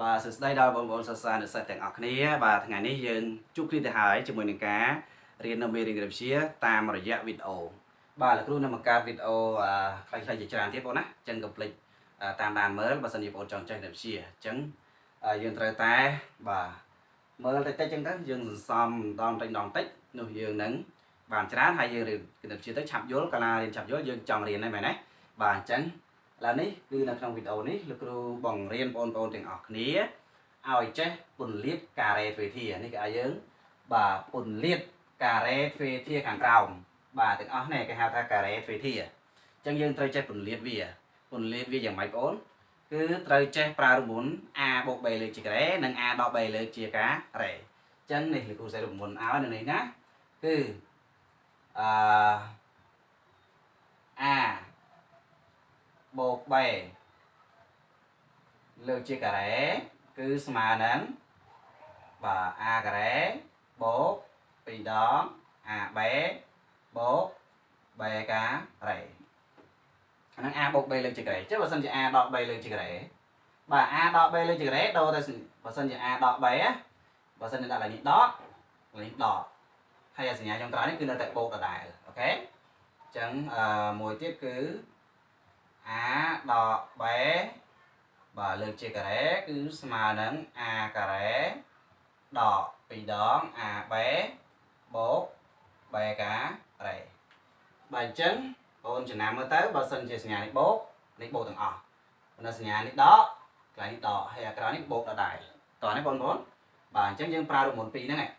បាទសួស្តីដល់បងប្អូនសិស្សានុសិស្សទាំងអស់គ្នាបាទថ្ងៃនេះយើងជួបគ្នាទៅហើយជាមួយនឹងការរៀននៅមេរៀនវិទ្យាតាមរយៈវីដេអូបាទលោកគ្រូនឹងបង្កើតវីដេអូខ្លីៗជាច្រើនទៀតបងណាអញ្ចឹងកុំភ្លេចតាមដានមើលបើសិនជាបងប្អូនចង់ចេះវិទ្យាអញ្ចឹងយើងត្រូវតែបាទមើលតិចតិចអញ្ចឹងទៅយើងសន្សំដងតិចដងតិចនោះយើងនឹងបានច្រើនហើយយើងរៀនគណិតវិទ្យាទៅឆាប់យល់កាលណារៀនឆាប់យល់យើងចង់រៀនហ្នឹងមែនទេបាទអញ្ចឹងឥ ឡូវនេះគឺនៅក្នុងវីដេអូនេះលោកគ្រូបង្រៀនបងប្អូនទាំងអស់គ្នាឲ្យចេះពន្លាតការ៉េទ្វេធានេះគឺឲ្យយើងបាទពន្លាតការ៉េទ្វេធាខាងក្រោមបាទទាំងអស់នេះគេហៅថាការ៉េទ្វេធាអញ្ចឹងយើងត្រូវចេះពន្លាតវាពន្លាតវាយ៉ាងម៉េចបងគឺត្រូវចេះប្រើរមុន a បូក3លើកជាការ៉េនិង a ដក3លើកជាការ៉េអញ្ចឹងនេះលោកគ្រូសេរមុនឲ្យនៅនេះណាគឺអឺ a បូក3លើកជាការ៉េគឺស្មើនឹងបាទ a ការ៉េបូក2ដង ab បូក b ការ៉េអាហ្នឹង a បូក3លើកជាការ៉េចុះបើសិនជា a ដក3លើកជាការ៉េបាទ a ដក3លើកជាការ៉េដូរទៅបើសិនជា a ដក3ណាបើសិនជាដាក់ឡើងនេះដកនេះដកហើយសញ្ញាចុងក្រោយនេះគឺនៅតែបូកដដែលអូខេអញ្ចឹងអឺមួយទៀតគឺ a ដក b បាទលើកជាការ៉េគឺស្មើនឹង a ការ៉េដក2ដង ab បូក b ការ៉េបាទអញ្ចឹងបងចំណាំមើលទៅបើសិនជាសញ្ញានេះបូកនេះបូកទាំងអស់បើសញ្ញានេះដកកន្លែងនេះដកហើយអាក្រោយនេះបូកដដែលតោះនេះបងប្អូនបាទអញ្ចឹងយើងប្រើរូបមន្ត2ហ្នឹងឯង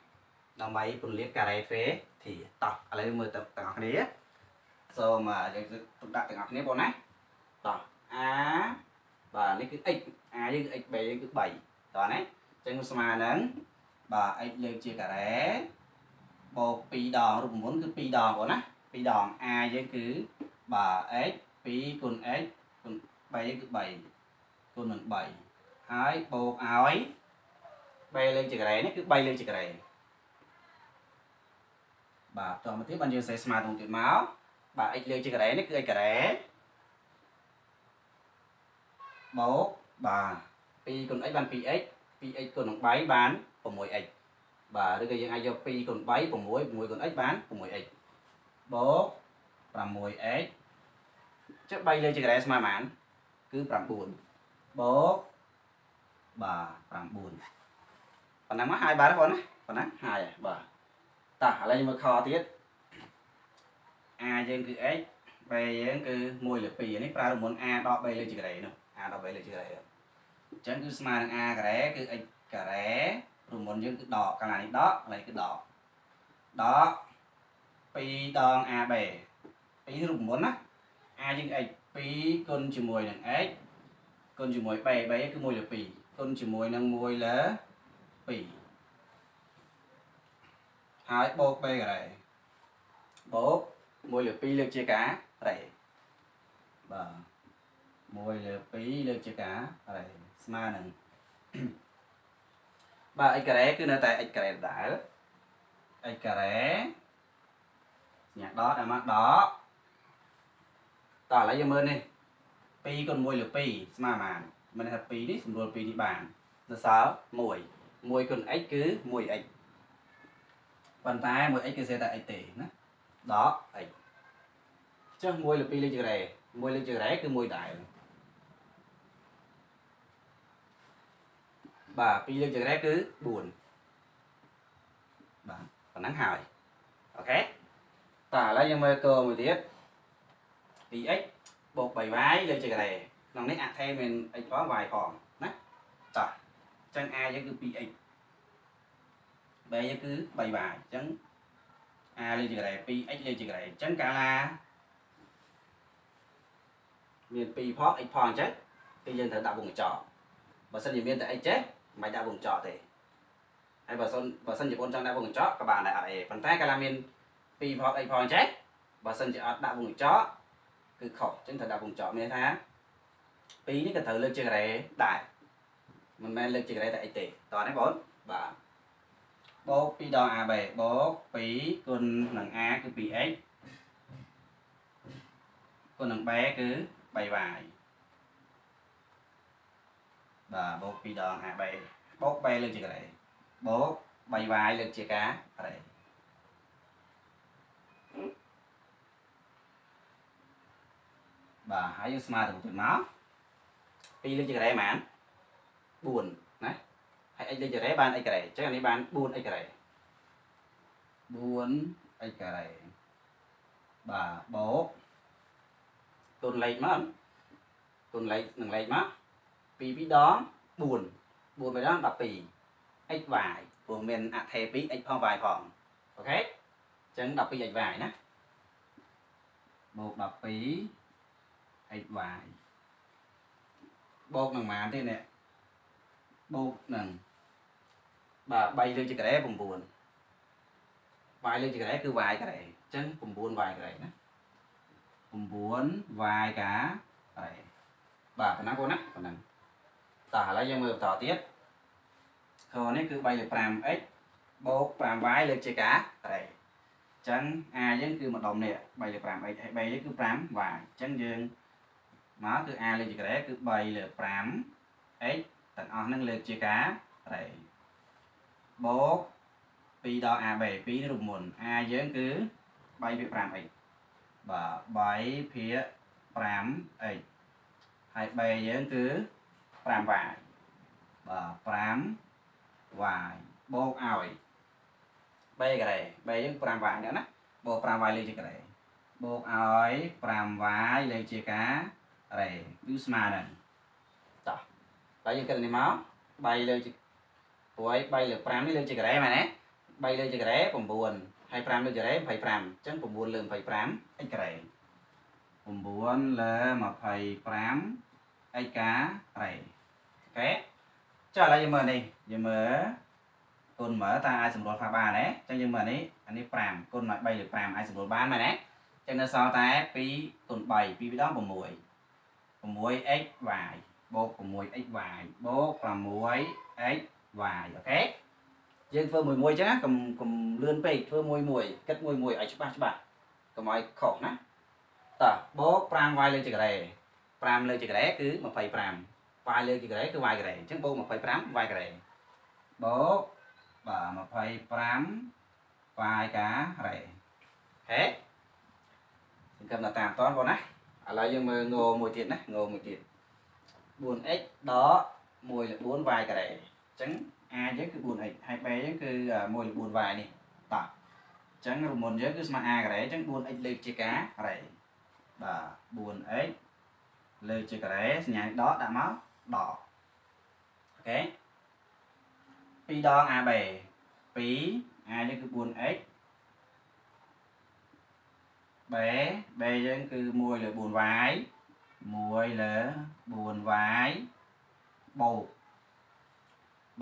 ដើម្បីពន្លាតការ៉េទ្វេធីតោះឥឡូវមើលទៅទាំងអស់គ្នាសូមយើងទុកដាក់ទាំងអស់គ្នាបងណា តោះ a បាទនេះគឺ x a យើងគឺ x b យើងគឺ3តោះណាអញ្ចឹងស្មើនឹងបាទ x លើកជាការ៉េបូក2ដងរូបមន្តគឺ2ដងបងណា2ដង a យើងគឺបាទ x 2គុណ x គុណ3យើងគឺ3គុណនឹង3ហើយបូកឲ្យ3លើកជាការ៉េនេះគឺ3លើកជាការ៉េបាទតមកទៀតបានយើងសេស្មើនឹងទៀតមកបាទ x លើកជាការ៉េនេះគឺ x ការ៉េ បូកបាទ2គុណ x បាន 2x 2x គុណនឹង3បាន 6x បាទឬក៏យើងអាចយក2គុណ3 6 6គុណ x បាន 6x បូក 6x ចុះ3លើជាការ៉េស្មើប៉ុន្មានគឺ9បូកបាទ9ប៉ុណ្ណឹងមកហើយបាទបងណាប៉ុណ្ណឹងហើយបាទតោះឥឡូវយើងមើលខទៀត a យើងគឺ x b យើងគឺ1លើ2នេះប្រើរមុន a ដក3លើជាការ៉េនោះ a ដក3លើជាការ៉េអញ្ចឹងគឺស្មើនឹង a ការ៉េគឺ x ការ៉េរមុនយើងគឺដកកាលណានេះដកកន្លែងគឺដកដក2ដង AB 2រូបមន្តណា A យើង x 2គុណជាមួយនឹង x គុណជាមួយ b b គឺ1លើ2គុណជាមួយនឹង1លើ2ហើយបូក b ការ៉េបូក1លើ2លើកជាការ៉េបាទ 1លើ2លើកជាការ៉េស្មើនឹងបាទ x ការ៉េគឺនៅតែ x ការ៉េដដែល x ការ៉េសញ្ញាដកដល់មកដកតោះឥឡូវយើងមើលនេះ2គុណ1លើ2ស្មើប៉ុន្មានមិនថា2នេះសម្រួល2នេះបាននៅសល់1 1គុណ x គឺ 1x ប៉ុន្តែ 1x គឺស្អាតតែ x ទេណាដក x ចុះ1លើ2លេខចក្រេ1លេខចក្រេគឺ1ដែរ បាទ2លើកចក្រេគឺ4បាទប៉ុណ្ណឹងហើយអូខេតើឥឡូវយើងមើលកមួយទៀត 2x បូក 3y លើកជាការ៉េក្នុងនេះអថេមាន x ផង y ផងណាតោះអញ្ចឹង a យើងគឺ 2x b យើងគឺ 3y អញ្ចឹង a លើកជាការ៉េ 2x លើកជាការ៉េអញ្ចឹងកាលណាមាន2ផង x ផងអញ្ចឹងគឺយើងត្រូវដាក់វងកញ្ចក់បើសិនជាមានតែ x ចេះ មិនដាក់វងកញ្ចក់ទេហើយបើសិនបើសិនជាបងចង់ដាក់វងកញ្ចក់ក៏បានដែរអត់អីប៉ុន្តែកាលណាមាន2ផង x ផងចេះបើសិនជាអត់ដាក់វងកញ្ចក់គឺខុសអញ្ចឹងត្រូវដាក់វងចោលមានថាពីរនេះក៏ត្រូវលើកជាការ៉េដែរមិនមែនលើកជាការ៉េតែអីទេតោះនេះបងបាទបូក2ដង AB បូក2គុណនឹង A គឺ 2x គុណនឹង B គឺ 3y បាទបូក2ដង AB បូក3លើកជាការ៉េបូក 3y លើកជាការ៉េបាទហើយយើងស្មើទៅទៀតមក2លើកជាការ៉េហ្មង4ណាហើយ x លើកជាការ៉េបាន x ការ៉េអញ្ចឹងអានេះបាន 4x ការ៉េ 4x ការ៉េបាទបូកទុនលេខមកទុនលេខនឹងលេខមក 2 2ដង4 4បីដង12 x y ព្រោះមានអថេ2 x ផង y ផងអូខេអញ្ចឹង 12x y ណាបូក12 x y បូកនឹងប៉ុន្មានទេនេះបូកនឹងបាទ3លើកជាការ៉េ9 y លើកជាការ៉េគឺ y ការ៉េអញ្ចឹង 9y ការ៉េណា 9y ការ៉េបាទប៉ុណ្ណាបងណាប៉ុណ្ណឹង តោះឥឡូវយើងមើលបន្តទៀតខនេះគឺ3លើ 5x បូក 5y លើជាការ៉េអញ្ចឹង a យើងគឺម្ដុំនេះ3លើ 5x ហើយ b យើងគឺ 5y អញ្ចឹងយើងមកគឺ a លើជាការ៉េគឺ3លើ 5x ទាំងអស់ហ្នឹងលើជាការ៉េបូក2ដល់ AB 2រូបមុន A យើងគឺ3ភាគ 5x បាទ3ភាគ 5x ហើយ B យើងគឺ 5y បាទ 5y បូកឲ្យ B ការ៉េ B យើង 5y ដែរណាបូក 5y លេខជាការ៉េបូកឲ្យ 5y លេខជាការ៉េគឺស្មើនឹងតោះតែយើងគិតនេះមក3លើជាព្រោះឲ្យ3លើ5នេះលើជាការ៉េមែនទេ3លើជាការ៉េ9ហើយ5លើជាការ៉េ25អញ្ចឹង9លើ25 x ការ៉េ9លើ25 x ការ៉េអូ ខេចុះឥឡូវយើងមើលនេះយើងមើលគុណមើលតើអាចសម្រួលខ្លះបានទេអញ្ចឹងយើងមើលនេះអានេះ5គុណមក3លើ5អាចសម្រួលបានមែនទេអញ្ចឹងនៅសល់តែ2គុណ3 2 2ដង6 6x y បូក 6x y បូក 6x y អូខេយើងធ្វើមួយមួយចឹងណាកុំកុំលឿនពេកធ្វើមួយមួយគិតមួយមួយឲ្យច្បាស់ច្បាស់កុំឲ្យខុសណាតើបូក 5y លើជាការ៉េ5លើជាការ៉េគឺ25 y លើជាការ៉េគឺ y ការ៉េអញ្ចឹងបូក25 y ការ៉េបូកបាទ25 y ការ៉េហេសង្កឹមតាមតនបងណាឥឡូវយើងមើលងមួយទៀតណាងមួយទៀត 4x ដក1លើ4 y ការ៉េអញ្ចឹង a យើងគឺ 4x ហើយ b យើងគឺ1លើ 4y នេះតោះអញ្ចឹងរមុនយើងគឺស្មើ a ការ៉េអញ្ចឹង 4x លើកជាការ៉េបាទ 4x លើកជាការ៉េសញ្ញាដកដាក់មក ដកអូខេ2ដង AB 2 A យើងគឺ 4x B B យើងគឺ1លើ 4y 1លើ 4y បូក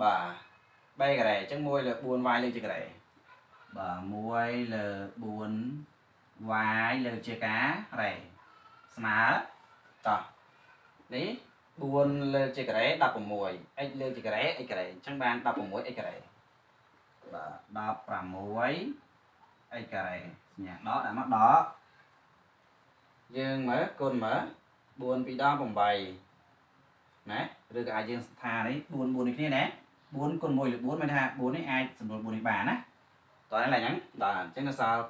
បាទ b ការ៉េអញ្ចឹង1លើ 4y លើជាការ៉េបាទ1លើ 4y លើជាការ៉េស្មើតោះនេះ 4លើជាការ៉េ16 x លើជាការ៉េ x ការ៉េអញ្ចឹងបាន 16x ការ៉េបាទ16 x ការ៉េសញ្ញាដកដាក់មកដកយើងមើលគុណមើល4 2ដង8ណាឬក៏អាចយើងថានេះ4 4នេះគ្នាណា4គុណ1លើ4មានថា4នេះអាចសម្រួល4នេះបានណាតោះនេះឡើយហ្នឹងបាទអញ្ចឹងនៅសល់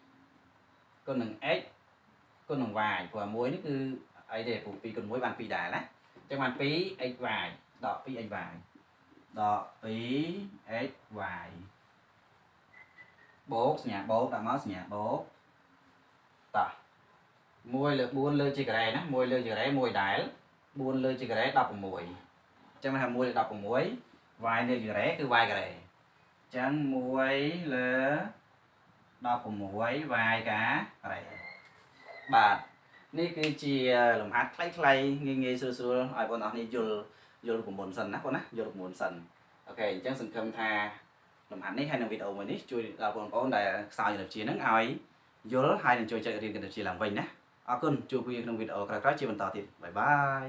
2គុណនឹង x គុណនឹង y ព្រោះ1នេះគឺ អីទេព្រោះ2គុណ1បាន2ដែរណាអញ្ចឹងបាន 2 xy ដក 2xy ដក 2xy បូកសញ្ញាបូកដាក់មកសញ្ញាបូកតោះ1លើ4លើជាការ៉េណា1លើជាការ៉េ1ដែល4លើជាការ៉េ16អញ្ចឹងថា1លើ16 y លើការ៉េគឺ y ការ៉េអញ្ចឹង1លើ16 y ការ៉េបាទ នេះគឺជាលំហាត់ខ្លីៗងាយងាយស្រួលស្រួលឲ្យបងប្អូននេះយល់យល់ប្រមុនសិនណាបងណាយល់ប្រមុនសិនអូខេអញ្ចឹងសង្ឃឹមថាលំហាត់នេះហើយនឹងវីដេអូមួយនេះជួយដល់បងប្អូនដែលខ្សោយគណិតវិទ្យាហ្នឹងឲ្យយល់ហើយនឹងជួយចិត្តរៀនគណិតវិទ្យាឡើងវិញណាអរគុណជួបគ្នាក្នុងវីដេអូក្រោយៗជាបន្តទៀតបាយបាយ